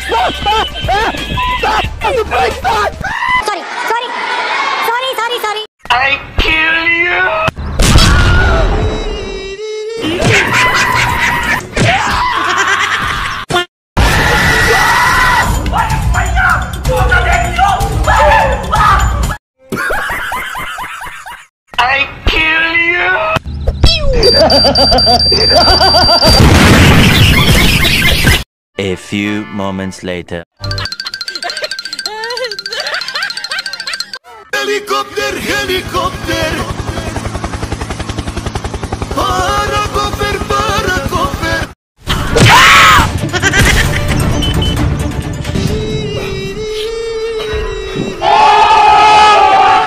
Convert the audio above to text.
Stop! Stop! Stop! Stop! Stop! The! Stop! Sorry, sorry, sorry, sorry, sorry. I kill you! I kill you! Few moments later. Helikopter, helikopter,